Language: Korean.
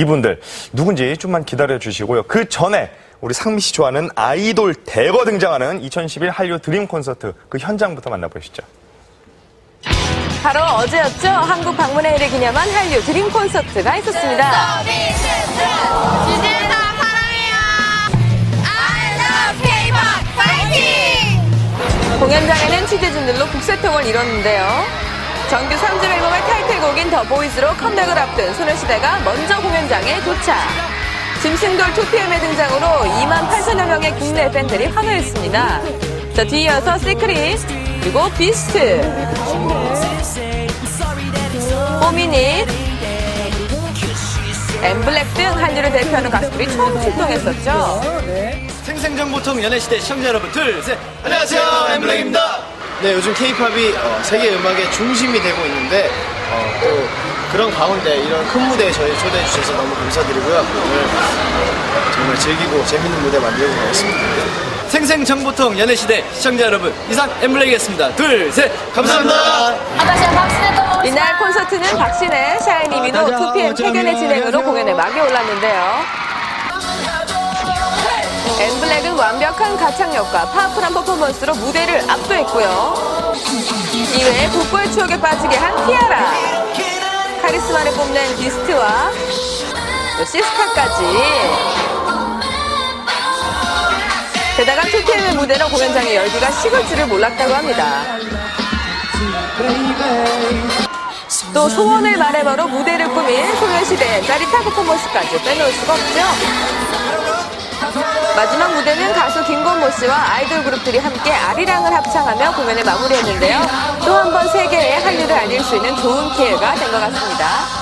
이분들 누군지 좀만 기다려 주시고요. 그 전에 우리 상미 씨 좋아하는 아이돌 대거 등장하는 2011 한류 드림 콘서트 그 현장부터 만나보시죠. 바로 어제였죠. 한국 방문회를 기념한 한류 드림 콘서트가 있었습니다. 공연장에는 취재진들로 북새통을 이뤘는데요. 정규 3집 앨범의 타이틀곡인 The Boys로 컴백을 앞둔 소녀시대가 먼저 공연장에 도착. 짐승돌 2PM의 등장으로 2만 8천여 명의 국내 팬들이 환호했습니다. 자, 뒤이어서 시크릿, 그리고 비스트, 포미닛, 엠블랙 등 한류를 대표하는 가수들이 총출동했었죠. 생생정보통 연애시대 시청자 여러분 둘, 셋 안녕하세요 엠블랙입니다 네 요즘 케이팝이 세계 음악의 중심이 되고 있는데 어, 또 그런 가운데 이런 큰 무대에 저희 초대해 주셔서 너무 감사드리고요. 오늘 어, 정말 즐기고 재밌는 무대 만들고 가겠습니다. 생생정보통 연애시대 시청자 여러분 이상 엠블랙이었습니다. 둘, 셋 감사합니다. 아가씨야 박수내 이날 콘서트는 박신혜, 샤이니 민호, 2PM 태견의 진행으로 공연에 막이 올랐는데요. 엠블랙은 완벽한 가창력과 파워풀한 퍼포먼스로 무대를 압도했고요. 이외에 복고의 추억에 빠지게 한 티아라, 카리스마를 뽐낸 비스트와 또 시스타까지 게다가 2PM의 무대로 공연장의 열기가 식을 줄을 몰랐다고 합니다. 또 소원을 말해봐로 무대를 꾸민 소녀시대의 짜릿한 퍼포먼스까지 빼놓을 수가 없죠. 마지막 무대는 가수 김건모 씨와 아이돌 그룹들이 함께 아리랑을 합창하며 공연을 마무리했는데요. 또 한 번 세계의 한류를 알릴 수 있는 좋은 기회가 된 것 같습니다.